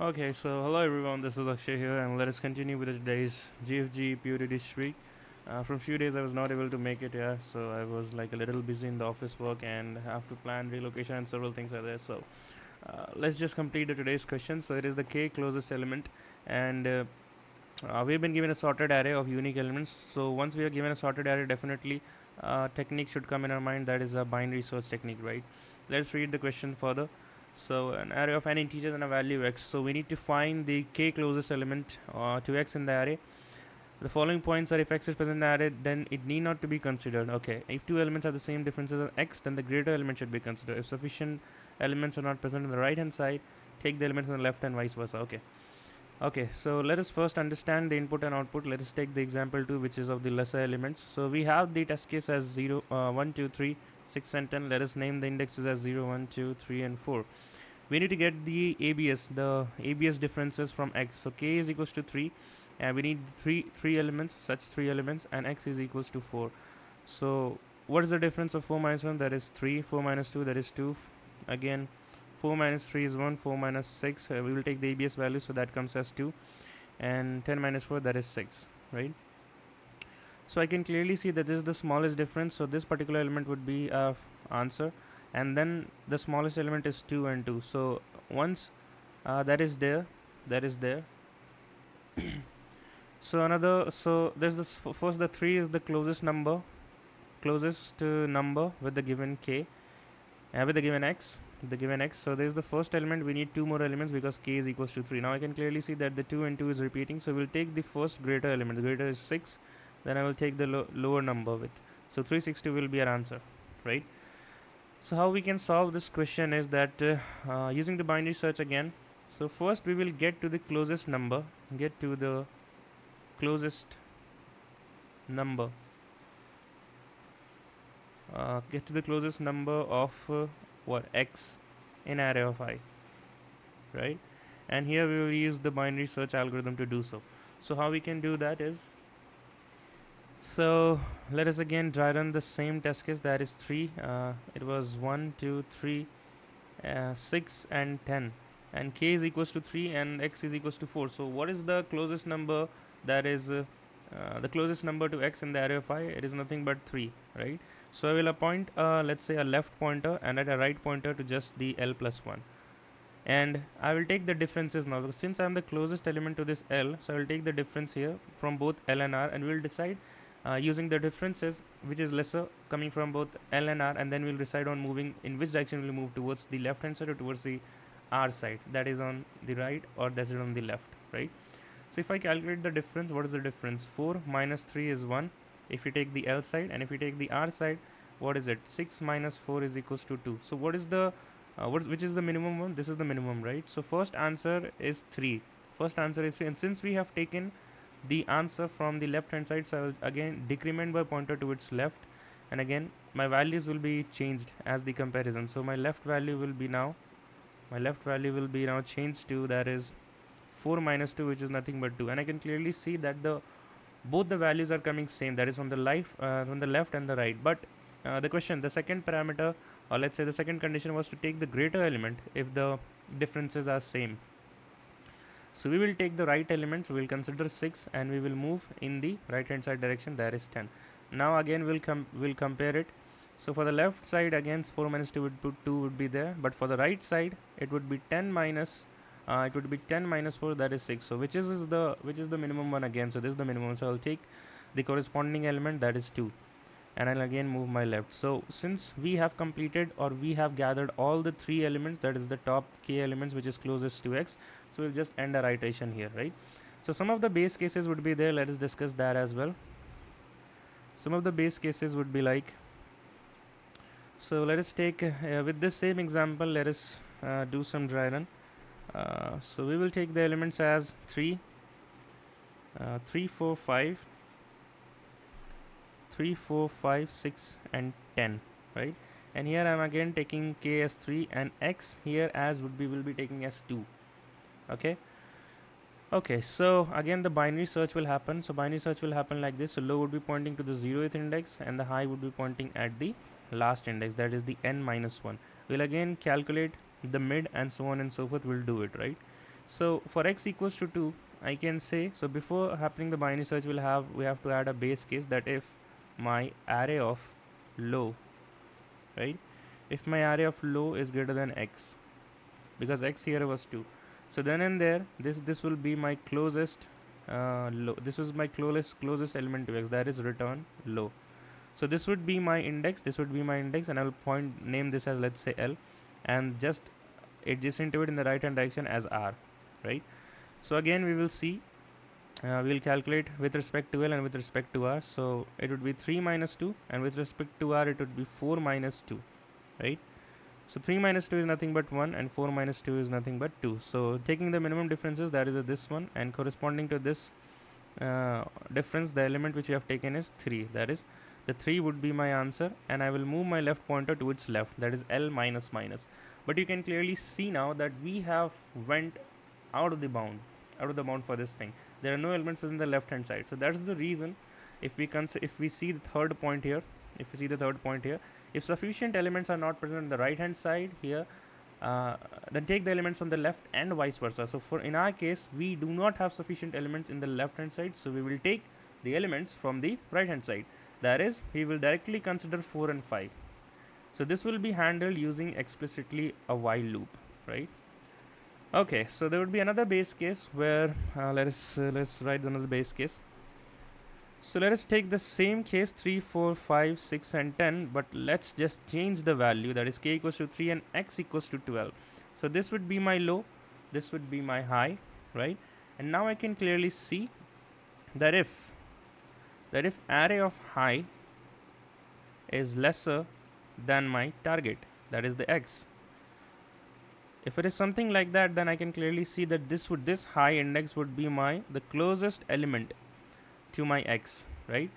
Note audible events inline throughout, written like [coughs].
Okay, so hello everyone, this is Akshay here, and let us continue with today's GFG Purity History. Uh, from few days I was not able to make it here, so I was like a little busy in the office work and have to plan relocation and several things are there. So uh, let's just complete the today's question. So it is the k closest element, and uh, uh, we've been given a sorted array of unique elements. So once we are given a sorted array, definitely uh, technique should come in our mind. That is a binary search technique, right? Let's read the question further so an array of n integers and a value x. So we need to find the k closest element uh, to x in the array. The following points are if x is present in the array then it need not to be considered. Okay if two elements have the same differences as x then the greater element should be considered. If sufficient elements are not present on the right hand side take the elements on the left and vice versa. Okay. Okay so let us first understand the input and output. Let us take the example 2 which is of the lesser elements. So we have the test case as 0 uh, 1 2 3 6 and 10 let us name the indexes as 0 1 2 3 and 4 we need to get the abs the abs differences from x. So k is equals to 3 and we need three three elements such three elements and x is equals to 4 so what is the difference of 4 minus 1 that is 3 4 minus 2 that is 2 again 4 minus 3 is 1 4 minus 6 uh, we will take the abs value so that comes as 2 and 10 minus 4 that is 6 right so I can clearly see that this is the smallest difference. So this particular element would be a answer. And then the smallest element is 2 and 2 so once uh, that is there that is there. [coughs] So another so there's this first the 3 is the closest number closest uh, number with the given k uh, with the given x the given x. So there's the first element. We need two more elements because k is equals to 3 now I can clearly see that the 2 and 2 is repeating. So we'll take the first greater element. The greater is 6 then I will take the lo lower number with. So 360 will be our answer right? So how we can solve this question is that uh, uh, using the binary search again. So first we will get to the closest number get to the closest number. Uh, get to the closest number of uh, what? X in array of i right? And here we will use the binary search algorithm to do so. So how we can do that is so let us again dry run the same test case that is 3 uh, it was 1 2 3 uh, 6 and 10 and k is equals to 3 and x is equals to 4 so what is the closest number that is uh, the closest number to x in the array of i? It is nothing but 3 right? So I will appoint let's say a left pointer and at a right pointer to just the L plus 1 and I will take the differences now. Since I am the closest element to this L so I will take the difference here from both L and R and we will decide uh, using the differences which is lesser coming from both L and R and then we'll decide on moving in which direction we'll move towards the left hand side or towards the R side. That is on the right or that's it on the left right? So if I calculate the difference what is the difference? 4 minus 3 is 1 if we take the L side and if we take the R side what is it? 6 minus 4 is equals to 2 so what is the uh, what, which is the minimum one? This is the minimum right? So first answer is 3 first answer is 3 and since we have taken the answer from the left hand side so I will again decrement by pointer to its left. And again my values will be changed as the comparison. So my left value will be now my left value will be now changed to that is 4 minus 2 which is nothing but 2 and I can clearly see that the both the values are coming same that is from the life uh, from the left and the right. But uh, the question the second parameter or let's say the second condition was to take the greater element if the differences are same so we will take the right elements we will consider 6 and we will move in the right hand side direction there is 10 now again we'll com we'll compare it. So for the left side again 4 minus 2 would put 2 would be there. But for the right side it would be 10 minus uh, it would be 10 minus 4 that is 6 so which is, is the which is the minimum one again? So this is the minimum. So I'll take the corresponding element that is 2 and I'll again move my left. So since we have completed or we have gathered all the three elements that is the top k elements which is closest to x so we'll just end our iteration here right? So some of the base cases would be there. Let us discuss that as well. Some of the base cases would be like so let us take uh, with this same example let us uh, do some dry run. Uh, so we will take the elements as 3 uh, 3 4 5 3 4 5 6 and 10 right? And here I'm again taking k as 3 and x here as would be will be taking as 2 okay? Okay so again the binary search will happen. So binary search will happen like this. So low would be pointing to the 0th index and the high would be pointing at the last index that is the n minus 1 we'll again calculate the mid and so on and so forth. We'll do it right? So for x equals to 2 I can say so before happening the binary search we'll have we have to add a base case that if my array of low right? If my array of low is greater than x because x here was 2 so then and there this this will be my closest uh, low this was my closest closest element to x that is return low. So this would be my index this would be my index and I will point name this as let's say L and just adjacent to it in the right hand direction as R right? So again we will see uh, we will calculate with respect to L and with respect to R. So it would be 3 minus 2 and with respect to R it would be 4 minus 2 right? So 3 minus 2 is nothing but 1 and 4 minus 2 is nothing but 2 so taking the minimum differences that is this one and corresponding to this uh, difference the element which you have taken is 3 that is the 3 would be my answer and I will move my left pointer to its left. That is L minus minus. But you can clearly see now that we have went out of the bound out of the bound for this thing. There are no elements within the left hand side. So that's the reason if we cons if we see the third point here if we see the third point here if sufficient elements are not present on the right hand side here uh, then take the elements from the left and vice versa. So for in our case we do not have sufficient elements in the left hand side so we will take the elements from the right hand side. That is we will directly consider 4 and 5 so this will be handled using explicitly a while loop right okay so there would be another base case where uh, let us uh, let's write another base case. So let us take the same case 3 4 5 6 and 10 but let's just change the value that is k equals to 3 and x equals to 12 so this would be my low this would be my high right? And now i can clearly see that if that if array of high is lesser than my target that is the x if it is something like that then I can clearly see that this would this high index would be my the closest element to my x right?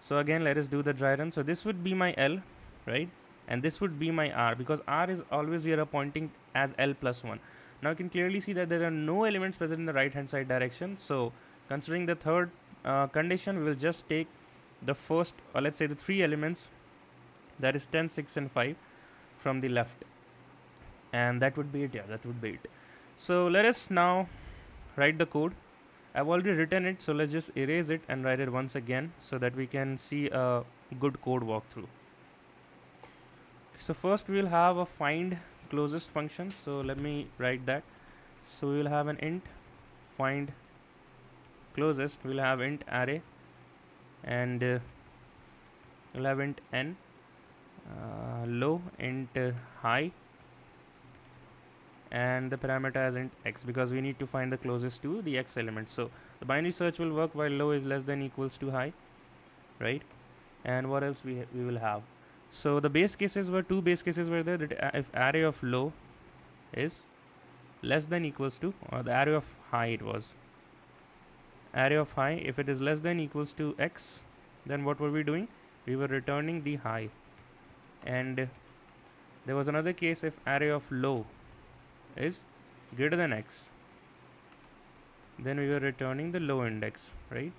So again let us do the dry run. So this would be my L right? And this would be my R because R is always we are pointing as L plus 1 now you can clearly see that there are no elements present in the right hand side direction. So considering the third uh, condition we will just take the first or let's say the three elements that is 10 6 and 5 from the left and that would be it yeah that would be it. So let us now write the code. I've already written it so let's just erase it and write it once again so that we can see a good code walkthrough. So first we will have a find closest function so let me write that. So we will have an int find closest we'll have int array and uh, we'll have int n uh, low int uh, high and the parameter as int x because we need to find the closest to the x element. So the binary search will work while low is less than equals to high right? And what else we we will have? So the base cases were two base cases were there that if array of low is less than equals to or the array of high it was. Array of high if it is less than equals to x then what were we doing? We were returning the high. And there was another case if array of low is greater than x then we are returning the low index right?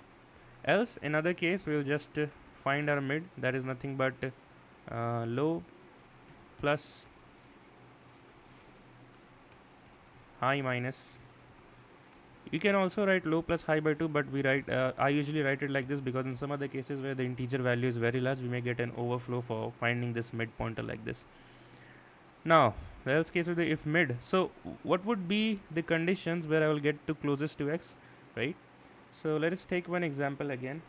Else in other case we will just uh, find our mid that is nothing but uh, low plus high minus. You can also write low plus high by 2 but we write uh, I usually write it like this because in some other cases where the integer value is very large we may get an overflow for finding this mid pointer like this now the else case would be if mid. So what would be the conditions where I will get to closest to x right? So let us take one example again.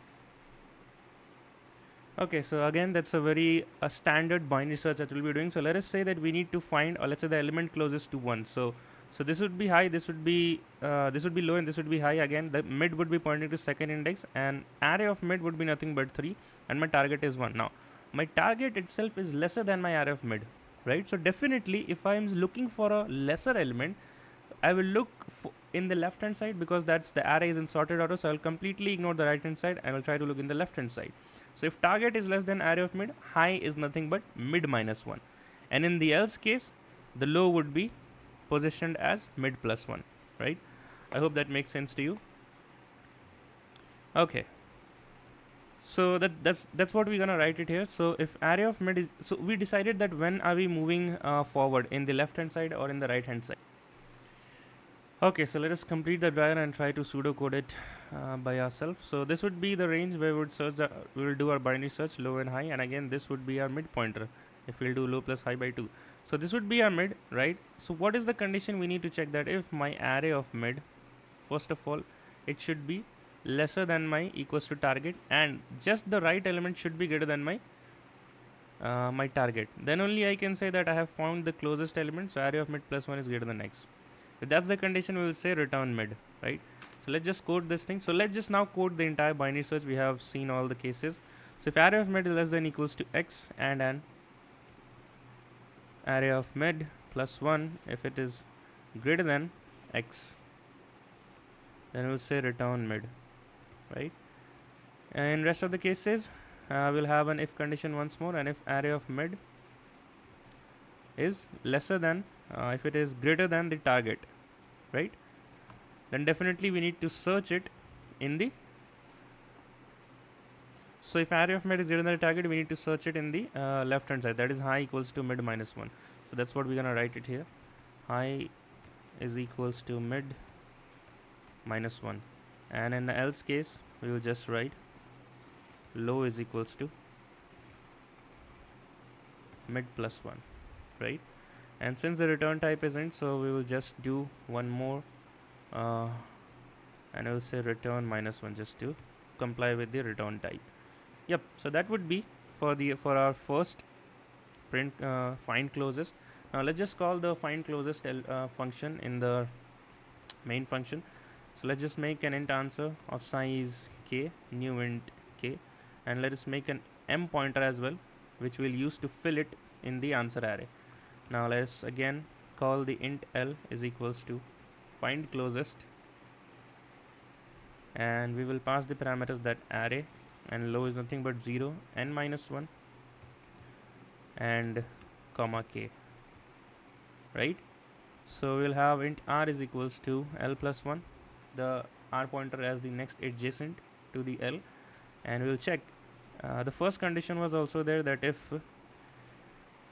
Okay so again that's a very a standard binary search that we'll be doing. So let us say that we need to find or let's say the element closest to 1 so so this would be high this would be uh, this would be low and this would be high. Again the mid would be pointing to second index and array of mid would be nothing but 3 and my target is 1 now my target itself is lesser than my array of mid right? So definitely if i am looking for a lesser element i will look in the left hand side because that's the array is in sorted order. So i'll completely ignore the right hand side and i'll try to look in the left hand side. So if target is less than array of mid high is nothing but mid minus 1 and in the else case the low would be positioned as mid plus 1 right? I hope that makes sense to you. Okay so that that's that's what we're gonna write it here so if array of mid is so we decided that when are we moving uh, forward in the left hand side or in the right hand side Okay, so let us complete the driver and try to pseudocode it uh, by ourselves. So this would be the range where we would search the, we will do our binary search low and high and again this would be our mid pointer if we'll do low plus high by 2. So this would be our mid, right? So what is the condition we need to check that if my array of mid, first of all, it should be lesser than my equals to target and just the right element should be greater than my uh, my target. Then only I can say that I have found the closest element. So array of mid plus 1 is greater than x. If that's the condition, we will say return mid, right? So let's just code this thing. So let's just now code the entire binary search. We have seen all the cases. So if array of mid is less than equals to x and an array of mid plus 1 if it is greater than x then we'll say return mid right? And rest of the cases uh, we'll have an if condition once more and if array of mid is lesser than uh, if it is greater than the target right? Then definitely we need to search it in the so if array of mid is greater than the target we need to search it in the uh, left hand side. That is high equals to mid minus 1 so that's what we're gonna write it here. High is equals to mid minus 1 and in the else case we will just write low is equals to mid plus 1 right? And since the return type is int so we will just do one more uh, and I will say return minus 1 just to comply with the return type. Yep so that would be for the for our first print uh, find closest. Now let's just call the find closest uh, function in the main function so let's just make an int answer of size k new int k and let us make an m pointer as well which we'll use to fill it in the answer array. Now let's again call the int l is equals to find closest and we will pass the parameters that array and low is nothing but 0 n minus 1 and comma k right? So we'll have int r is equals to l plus 1 the r pointer as the next adjacent to the l. And we'll check. Uh, the first condition was also there that if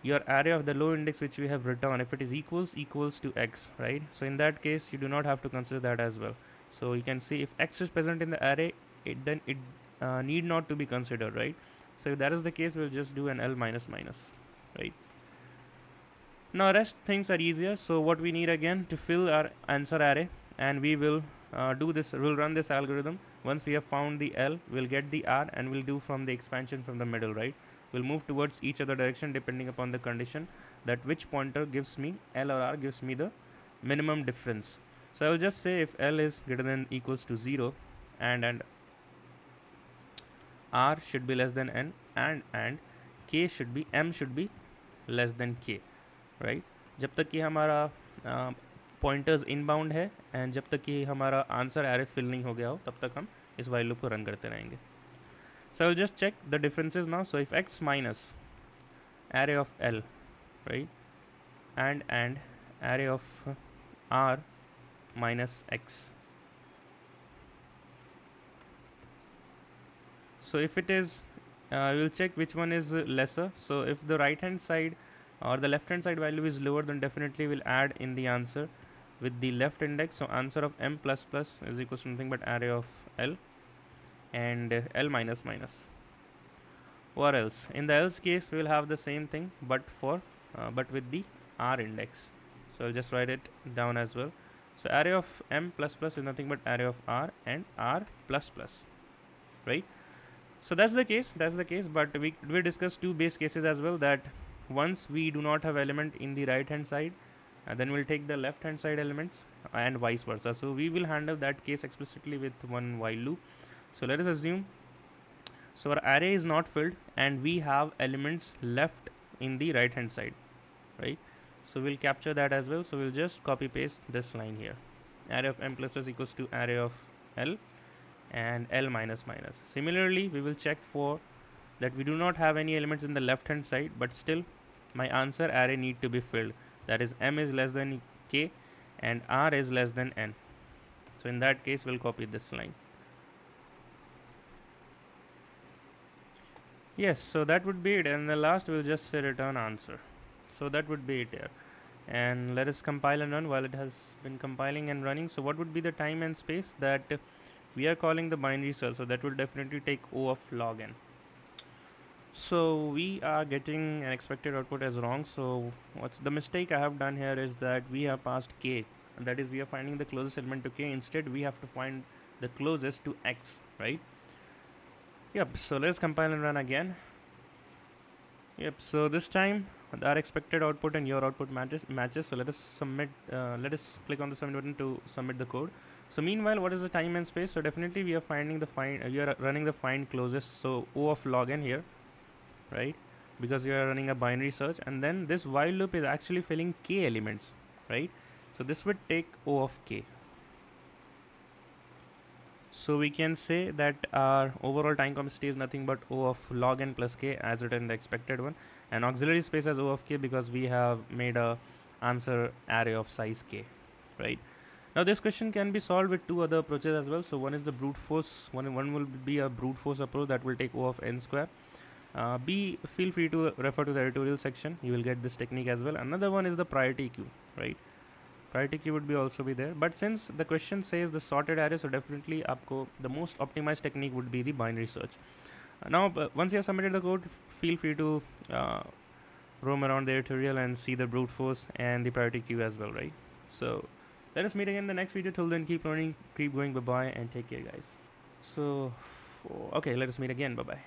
your array of the low index which we have written if it is equals equals to x right? So in that case you do not have to consider that as well. So you can see if x is present in the array it then it uh, need not to be considered right? So if that is the case we'll just do an l minus minus right? Now rest things are easier. So what we need again to fill our answer array and we will uh, do this we'll run this algorithm once we have found the l we'll get the r and we'll do from the expansion from the middle right will move towards each other direction depending upon the condition that which pointer gives me L or R gives me the minimum difference. So I will just say if L is greater than equals to 0 and and R should be less than N and and K should be M should be less than K right जब तक कि हमारा pointers in bound है and जब तक कि हमारा answer array fill नहीं हो गया हो, तब तक हम इस वाइल लूप को रन करते रहेंगे। So will just check the differences now so if X minus array of L right and and array of R minus X so if it is will check which one is lesser so if the right hand side or the left hand side value is lower then definitely will add in the answer with the left index so answer of m plus plus is equal to nothing but array of l and L minus minus. Or else in the else case we will have the same thing but for uh, but with the R index. So I'll just write it down as well. So array of M plus plus is nothing but array of R and R plus plus right? So that's the case that's the case but we we discussed two base cases as well that once we do not have element in the right hand side uh, then we'll take the left hand side elements and vice versa. So we will handle that case explicitly with one while loop. So let us assume so our array is not filled and we have elements left in the right hand side right? So we'll capture that as well. So we'll just copy paste this line here. Array of m plus plus equals to array of l and l minus minus. Similarly we will check for that we do not have any elements in the left hand side but still my answer array need to be filled that is m is less than k and r is less than n. So in that case we'll copy this line. Yes so that would be it. And the last we'll just say return answer. So that would be it here. And let us compile and run while it has been compiling and running. So what would be the time and space that we are calling the binary search so that will definitely take o of log n so we are getting an expected output as wrong. So what's the mistake i have done here is that we have passed k. That is we are finding the closest element to k. Instead we have to find the closest to x right? Yep so let's compile and run again. Yep so this time our expected output and your output matches matches. So let us submit uh, let us click on the submit button to submit the code. So meanwhile what is the time and space? So definitely we are finding the find uh, we are running the find closest. So o of log n here right? Because you are running a binary search and then this while loop is actually filling k elements right? So this would take o of k. So we can say that our overall time complexity is nothing but o of log n plus k as written in the expected one and auxiliary space as o of k because we have made a answer array of size k right? Now this question can be solved with two other approaches as well. So one is the brute force one one will be a brute force approach that will take o of n square uh, B feel free to refer to the editorial section. You will get this technique as well. Another one is the priority queue right? Priority queue would be also be there. But since the question says the sorted array so definitely aapko the most optimized technique would be the binary search. Uh, now uh, once you have submitted the code feel free to uh, roam around the editorial and see the brute force and the priority queue as well right? So let us meet again in the next video. Till then keep learning keep going. Bye bye and take care guys. So okay let us meet again. Bye bye